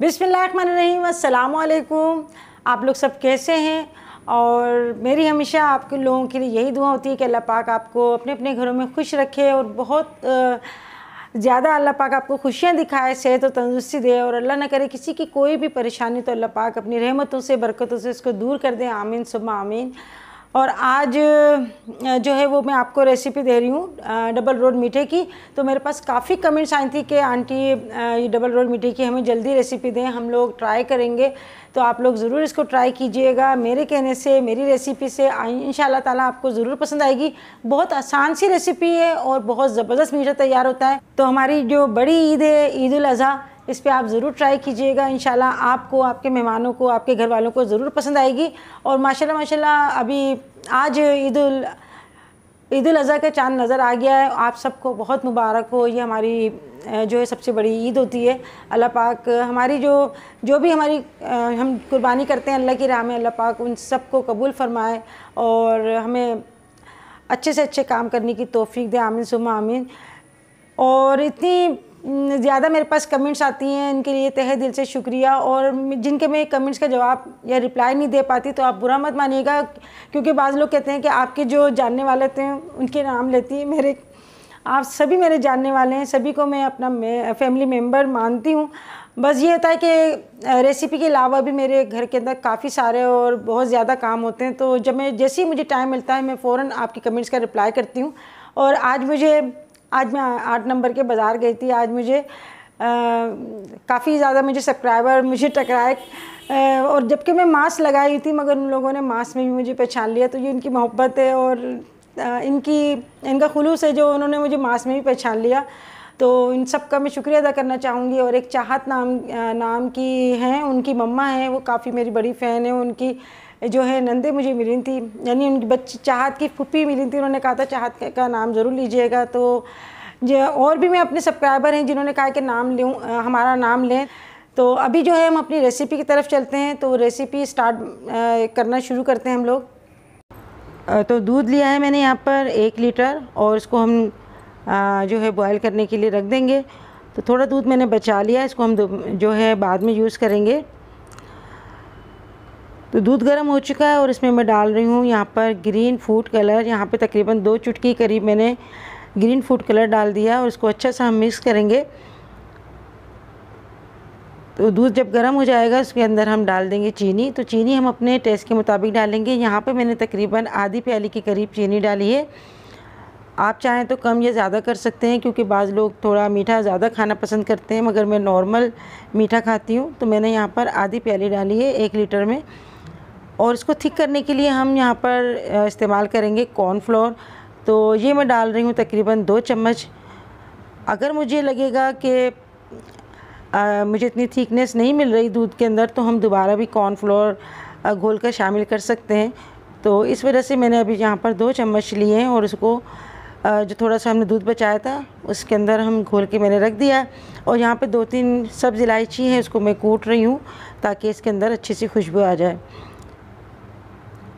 बिसमीम आप लोग सब कैसे हैं? और मेरी हमेशा आपके लोगों के लिए यही दुआ होती है कि अल्लाह पाक आपको अपने अपने घरों में खुश रखे और बहुत ज़्यादा अल्लाह पाक आपको खुशियाँ दिखाए, सेहत और तंदुरुस्ती दे। और अल्लाह ना करे किसी की कोई भी परेशानी तो अल्लाह पाक अपनी रहमतों से, बरकतों से इसको दूर कर दें। आमीन सुबह आमीन। और आज जो है वो मैं आपको रेसिपी दे रही हूँ डबल रोड मीठे की। तो मेरे पास काफ़ी कमेंट्स आई थी कि, आंटी ये डबल रोड मीठे की हमें जल्दी रेसिपी दें, हम लोग ट्राई करेंगे। तो आप लोग ज़रूर इसको ट्राई कीजिएगा। मेरे कहने से, मेरी रेसिपी से इन ताला आपको ज़रूर पसंद आएगी। बहुत आसान सी रेसिपी है और बहुत ज़बरदस्त मीठा तैयार होता है। तो हमारी जो बड़ी ईद है ईद अज़हा, इस पर आप ज़रूर ट्राई कीजिएगा। इन आपको, आपके मेहमानों को, आपके घर वालों को ज़रूर पसंद आएगी। और माशाल्लाह माशाल्लाह, अभी आज ईद ईद अज़हा का चाँद नज़र आ गया है। आप सबको बहुत मुबारक हो। ये हमारी जो है सबसे बड़ी ईद होती है। अल्लाह पाक हमारी जो जो भी हमारी हम कुर्बानी करते हैं अल्लाह की राह में, अल्लाह पाक उन सबको कबूल फरमाए और हमें अच्छे से अच्छे काम करने की तोफ़ी दे। आमीन सुमा आमीन। और इतनी ज़्यादा मेरे पास कमेंट्स आती हैं, इनके लिए तहे दिल से शुक्रिया। और जिनके मैं कमेंट्स का जवाब या रिप्लाई नहीं दे पाती तो आप बुरा मत मानिएगा, क्योंकि बाज़ लोग कहते हैं कि आपके जो जानने वाले थे, उनके नाम लेती है मेरे। आप सभी मेरे जानने वाले हैं, सभी को मैं अपना मैं फैमिली मेंबर मानती हूँ। बस ये होता है कि रेसिपी के अलावा भी मेरे घर के अंदर काफ़ी सारे और बहुत ज़्यादा काम होते हैं तो जब मैं, जैसे ही मुझे टाइम मिलता है, मैं फ़ौर आपकी कमेंट्स का रिप्लाई करती हूँ। और आज मुझे आज मैं आठ नंबर के बाज़ार गई थी। आज मुझे काफ़ी ज़्यादा मुझे सब्सक्राइबर मुझे टकराए। और जबकि मैं मास्क लगाई हुई थी, मगर उन लोगों ने मास्क में भी मुझे पहचान लिया। तो ये इनकी मोहब्बत है और इनकी, इनका खुलूस है जो उन्होंने मुझे मास्क में भी पहचान लिया। तो इन सब का मैं शुक्रिया अदा करना चाहूँगी। और एक चाहत नाम नाम की हैं, उनकी मम्मा हैं, वो काफ़ी मेरी बड़ी फ़ैन है। उनकी जो है नंदे मुझे मिली थी, यानी उनकी बच्ची चाहत की फुप्पी मिली थी। उन्होंने कहा था, चाहत का नाम ज़रूर लीजिएगा। तो और भी मैं अपने सब्सक्राइबर हैं जिन्होंने कहा कि नाम लूँ हमारा नाम लें। तो अभी जो है हम अपनी रेसिपी की तरफ़ चलते हैं। तो रेसिपी स्टार्ट करना शुरू करते हैं हम लोग। तो दूध लिया है मैंने यहाँ पर एक लीटर और इसको हम जो है बॉयल करने के लिए रख देंगे। तो थोड़ा दूध मैंने बचा लिया इसको हम जो है बाद में यूज़ करेंगे। तो दूध गर्म हो चुका है और इसमें मैं डाल रही हूँ यहाँ पर ग्रीन फ़ूड कलर यहाँ पे तकरीबन दो चुटकी करीब मैंने ग्रीन फ़ूड कलर डाल दिया और इसको अच्छा सा हम मिक्स करेंगे। तो दूध जब गर्म हो जाएगा, उसके अंदर हम डाल देंगे चीनी। तो चीनी हम अपने टेस्ट के मुताबिक डालेंगे। यहाँ पे मैंने तकरीबन आधी प्याली के करीब चीनी डाली है। आप चाहें तो कम या ज़्यादा कर सकते हैं, क्योंकि बाज़ लोग थोड़ा मीठा ज़्यादा खाना पसंद करते हैं, मगर मैं नॉर्मल मीठा खाती हूँ। तो मैंने यहाँ पर आधी प्याली डाली है एक लीटर में। और इसको थिक करने के लिए हम यहाँ पर इस्तेमाल करेंगे कॉर्नफ्लोर। तो ये मैं डाल रही हूँ तकरीबन दो चम्मच। अगर मुझे लगेगा कि मुझे इतनी थिकनेस नहीं मिल रही दूध के अंदर तो हम दोबारा भी कॉर्नफ्लोर घोल कर शामिल कर सकते हैं। तो इस वजह से मैंने अभी यहाँ पर दो चम्मच लिए हैं और उसको जो थोड़ा सा हमने दूध बचाया था, उसके अंदर हम घोल के मैंने रख दिया। और यहाँ पे दो तीन सब्ज़ इलायची हैं, उसको मैं कूट रही हूँ ताकि इसके अंदर अच्छी सी खुशबू आ जाए।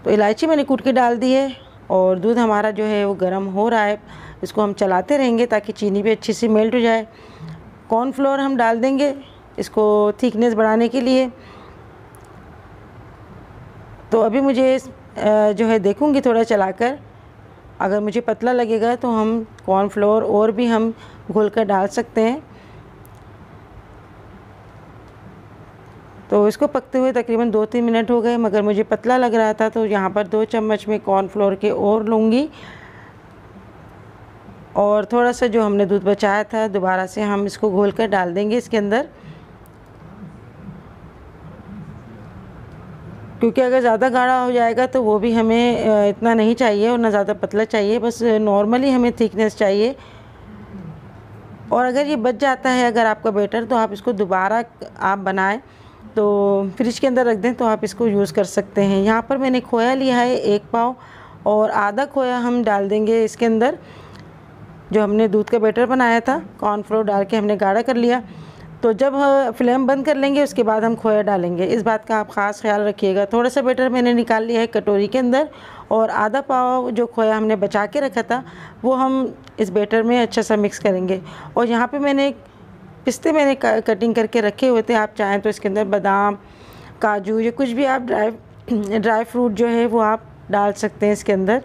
तो इलायची मैंने कूट के डाल दी है। और दूध हमारा जो है वो गर्म हो रहा है। इसको हम चलाते रहेंगे ताकि चीनी भी अच्छी सी मेल्ट हो जाए। कॉर्नफ्लोर हम डाल देंगे इसको थिकनेस बढ़ाने के लिए। तो अभी मुझे जो है देखूँगी थोड़ा चलाकर। अगर मुझे पतला लगेगा तो हम कॉर्नफ्लोर और भी हम घोल कर डाल सकते हैं। तो इसको पकते हुए तकरीबन दो तीन मिनट हो गए, मगर मुझे पतला लग रहा था तो यहाँ पर दो चम्मच में कॉर्नफ्लोर के और लूँगी। और थोड़ा सा जो हमने दूध बचाया था, दोबारा से हम इसको घोल कर डाल देंगे इसके अंदर। क्योंकि अगर ज़्यादा गाढ़ा हो जाएगा तो वो भी हमें इतना नहीं चाहिए और ना ज़्यादा पतला चाहिए, बस नॉर्मली हमें थिकनेस चाहिए। और अगर ये बच जाता है, अगर आपका बेटर तो आप इसको दोबारा आप बनाएँ। तो फ्रिज के अंदर रख दें तो आप इसको यूज़ कर सकते हैं। यहाँ पर मैंने खोया लिया है एक पाव और आधा खोया हम डाल देंगे इसके अंदर, जो हमने दूध का बैटर बनाया था कॉर्नफ्लोर डाल के हमने गाढ़ा कर लिया। तो जब फ्लेम बंद कर लेंगे, उसके बाद हम खोया डालेंगे। इस बात का आप ख़ास ख्याल रखिएगा। थोड़ा सा बेटर मैंने निकाल लिया है कटोरी के अंदर और आधा पाव जो खोया हमने बचा के रखा था, वो हम इस बेटर में अच्छा सा मिक्स करेंगे। और यहाँ पे मैंने पिस्ते मैंने कटिंग करके रखे हुए थे। आप चाहें तो इसके अंदर बादाम काजू या कुछ भी आप ड्राई ड्राई फ्रूट जो है वो आप डाल सकते हैं इसके अंदर।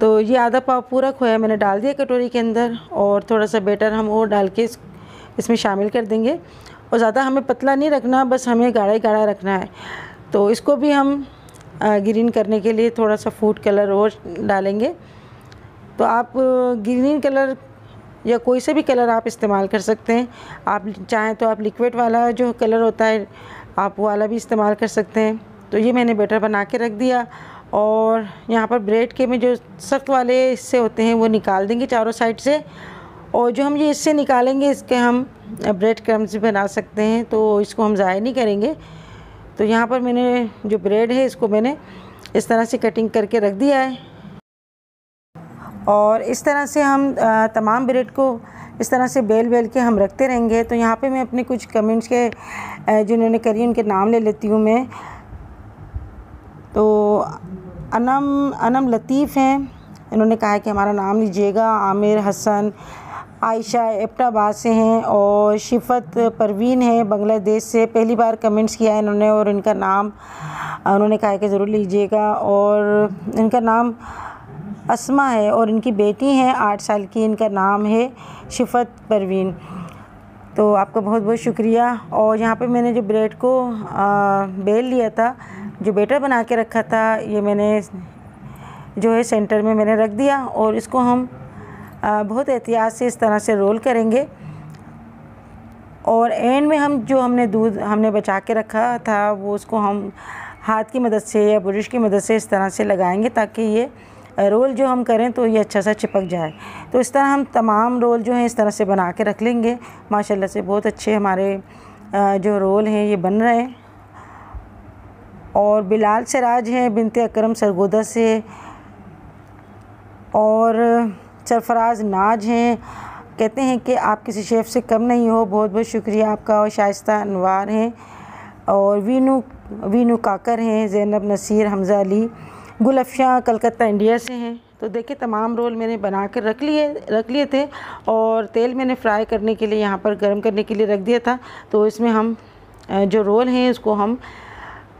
तो ये आधा पाव पूरा खोया मैंने डाल दिया कटोरी के अंदर और थोड़ा सा बेटर हम और डाल के इस, इसमें शामिल कर देंगे। और ज़्यादा हमें पतला नहीं रखना बस हमें गाढ़ा ही गाढ़ा रखना है। तो इसको भी हम ग्रीन करने के लिए थोड़ा सा फ़ूड कलर और डालेंगे। तो आप ग्रीन कलर या कोई से भी कलर आप इस्तेमाल कर सकते हैं। आप चाहें तो आप लिक्विड वाला जो कलर होता है, आप वाला भी इस्तेमाल कर सकते हैं। तो ये मैंने बेटर बना के रख दिया और यहाँ पर ब्रेड के में जो सख्त वाले हिस्से होते हैं, वो निकाल देंगे चारों साइड से। और जो हम ये इससे निकालेंगे, इसके हम ब्रेड क्रम्स भी बना सकते हैं तो इसको हम ज़ाय नहीं करेंगे। तो यहाँ पर मैंने जो ब्रेड है, इसको मैंने इस तरह से कटिंग करके रख दिया है। और इस तरह से हम तमाम ब्रेड को इस तरह से बेल बेल के हम रखते रहेंगे। तो यहाँ पे मैं अपने कुछ कमेंट्स के जिन्होंने करी उनके नाम ले लेती हूँ मैं। तो अनम अनम लतीफ़ हैं। इन्होंने कहा है कि हमारा नाम लीजिएगा आमिर हसन। आयशा एबटाबाद से हैं और शिफत परवीन है बांग्लादेश से। पहली बार कमेंट्स किया है इन्होंने और इनका नाम उन्होंने कहा है कि ज़रूर लीजिएगा। और इनका नाम असमा है और इनकी बेटी हैं आठ साल की इनका नाम है शिफत परवीन। तो आपका बहुत बहुत शुक्रिया। और यहाँ पे मैंने जो ब्रेड को आ, बेल लिया था जो बेटर बना के रखा था ये मैंने जो है सेंटर में मैंने रख दिया और इसको हम बहुत एहतियात से इस तरह से रोल करेंगे। और एंड में हम जो हमने दूध हमने बचा के रखा था वो उसको हम हाथ की मदद से या ब्रश की मदद से इस तरह से लगाएँगे ताकि ये रोल जो हम करें तो ये अच्छा सा चिपक जाए। तो इस तरह हम तमाम रोल जो हैं इस तरह से बना के रख लेंगे। माशाल्लाह से बहुत अच्छे हमारे जो रोल हैं ये बन रहे हैं। और बिलाल सराज हैं, बिनते अकरम सरगोदा से और सरफराज नाज हैं। कहते हैं कि आप किसी शेफ़ से कम नहीं हो। बहुत बहुत शुक्रिया आपका और शाइस्ता अनवार हैं। और वीनू वीनू काकर हैं, जैनब नसीर हमज़ा अली। गुलफशा कलकत्ता इंडिया से हैं। तो देखिए, तमाम रोल मैंने बना कर रख लिए रख लिए थे और तेल मैंने फ्राई करने के लिए यहाँ पर गर्म करने के लिए रख दिया था। तो इसमें हम जो रोल हैं उसको हम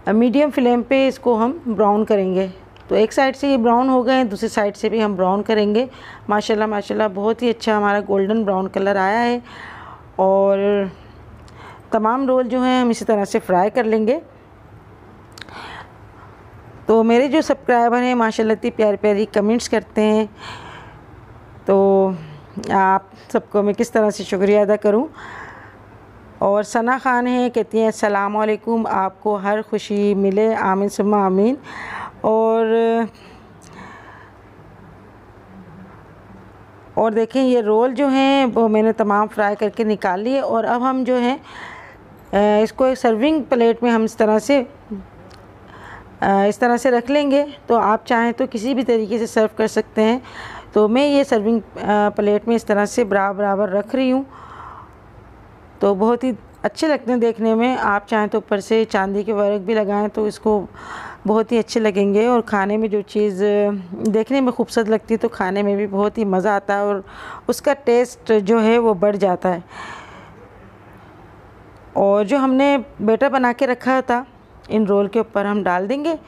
मीडियम फ्लेम पे इसको हम ब्राउन करेंगे। तो एक साइड से ये ब्राउन हो गए दूसरी साइड से भी हम ब्राउन करेंगे। माशाल्लाह माशाल्लाह, बहुत ही अच्छा हमारा गोल्डन ब्राउन कलर आया है। और तमाम रोल जो हैं, हम इसी तरह से फ्राई कर लेंगे। तो मेरे जो सब्सक्राइबर हैं, माशाल्लाह इतनी प्यारी प्यारी कमेंट्स करते हैं। तो आप सबको मैं किस तरह से शुक्रिया अदा करूँ? और सना खान है, कहती हैं असलकुम आपको हर खुशी मिले, आमीन सुमा आमीन। और और देखें, ये रोल जो हैं, वो मैंने तमाम फ्राई करके निकाल लिए। और अब हम जो हैं इसको एक सर्विंग प्लेट में हम इस तरह से इस तरह से रख लेंगे। तो आप चाहें तो किसी भी तरीके से सर्व कर सकते हैं। तो मैं ये सर्विंग प्लेट में इस तरह से बराबर बराबर रख रही हूँ। तो बहुत ही अच्छे लगते हैं देखने में। आप चाहें तो ऊपर से चांदी के वर्क भी लगाएँ तो इसको बहुत ही अच्छे लगेंगे। और खाने में जो चीज़ देखने में खूबसूरत लगती है तो खाने में भी बहुत ही मज़ा आता है और उसका टेस्ट जो है वो बढ़ जाता है। और जो हमने बेटर बना के रखा था इन रोल के ऊपर हम डाल देंगे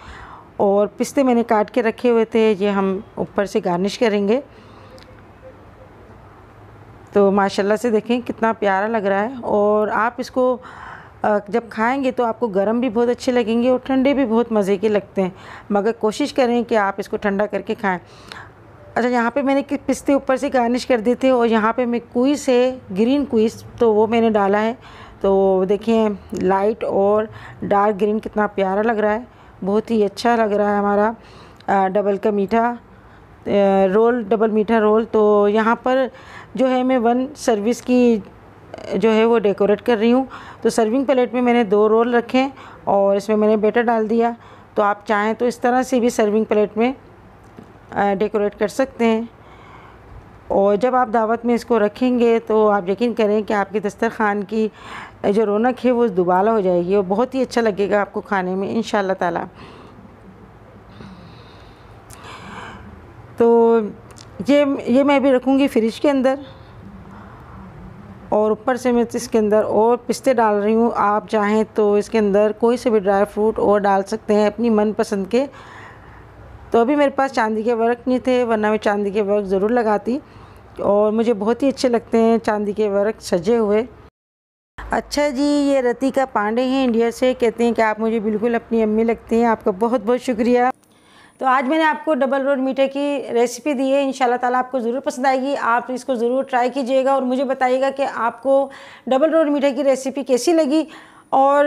और पिस्ते मैंने काट के रखे हुए थे, ये हम ऊपर से गार्निश करेंगे। तो माशाल्लाह से देखें कितना प्यारा लग रहा है और आप इसको जब खाएँगे तो आपको गर्म भी बहुत अच्छे लगेंगे और ठंडे भी बहुत मज़े के लगते हैं। मगर कोशिश करें कि आप इसको ठंडा करके खाएँ। अच्छा यहाँ पे मैंने पिस्ते ऊपर से गार्निश कर दिए थे और यहाँ पे मैं कुइस है, ग्रीन कुइस तो वो मैंने डाला है। तो देखिए लाइट और डार्क ग्रीन कितना प्यारा लग रहा है। बहुत ही अच्छा लग रहा है हमारा डबल का मीठा रोल डबल मीठा रोल तो यहाँ पर जो है मैं वन सर्विस की जो है वो डेकोरेट कर रही हूँ। तो सर्विंग प्लेट में मैंने दो रोल रखे और इसमें मैंने बेटर डाल दिया। तो आप चाहें तो इस तरह से भी सर्विंग प्लेट में डेकोरेट कर सकते हैं। और जब आप दावत में इसको रखेंगे तो आप यकीन करें कि आपके दस्तरखान की जो रौनक है, वो दुबाला हो जाएगी और बहुत ही अच्छा लगेगा आपको खाने में इन ताला। तो ये ये मैं अभी रखूँगी फ्रिज के अंदर और ऊपर से मैं इसके अंदर और पिस्ते डाल रही हूँ। आप चाहें तो इसके अंदर कोई से भी ड्राई फ्रूट और डाल सकते हैं अपनी मनपसंद के। तो अभी मेरे पास चांदी के वर्क नहीं थे, वरना मैं चांदी के वर्क ज़रूर लगाती। और मुझे बहुत ही अच्छे लगते हैं चांदी के वर्क सजे हुए। अच्छा जी, ये रतिका पांडे हैं इंडिया से। कहते हैं कि आप मुझे बिल्कुल अपनी अम्मी लगती हैं। आपका बहुत बहुत शुक्रिया। तो आज मैंने आपको डबल रोड मीठे की रेसिपी दी है। इन ताला आपको ज़रूर पसंद आएगी। आप इसको ज़रूर ट्राई कीजिएगा और मुझे बताइएगा कि आपको डबल रोड मीठे की रेसिपी कैसी लगी। और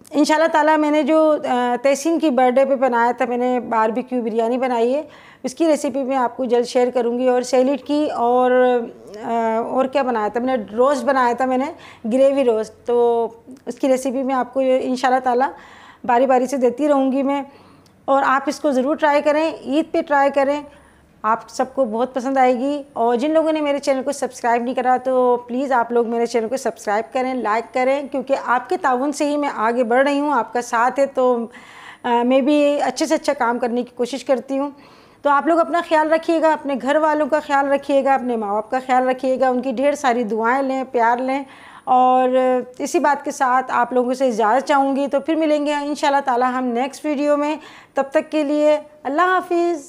इन ताला मैंने जो तहसीन की बर्थडे पे बनाया था, मैंने बारबेक्यू बिरयानी बनाई है। इसकी रेसिपी मैं आपको जल्द शेयर करूँगी और सैलिड की और और क्या बनाया था? मैंने रोस्ट बनाया था मैंने ग्रेवी रोस्ट तो उसकी रेसिपी मैं आपको इन ताला बारी बारी से देती रहूँगी मैं। और आप इसको ज़रूर ट्राई करें, ईद पे ट्राई करें। आप सबको बहुत पसंद आएगी। और जिन लोगों ने मेरे चैनल को सब्सक्राइब नहीं करा तो प्लीज़ आप लोग मेरे चैनल को सब्सक्राइब करें, लाइक करें, क्योंकि आपके ताउन से ही मैं आगे बढ़ रही हूँ, आपका साथ है तो मैं भी अच्छे से अच्छा काम करने की कोशिश करती हूँ। तो आप लोग अपना ख्याल रखिएगा, अपने घर वालों का ख्याल रखिएगा, अपने माँ बाप का ख्याल रखिएगा, उनकी ढेर सारी दुआएँ लें, प्यार लें। और इसी बात के साथ आप लोगों से इजाज़त चाहूँगी तो फिर मिलेंगे इन ताला हम नेक्स्ट वीडियो में। तब तक के लिए अल्लाह हाफिज़।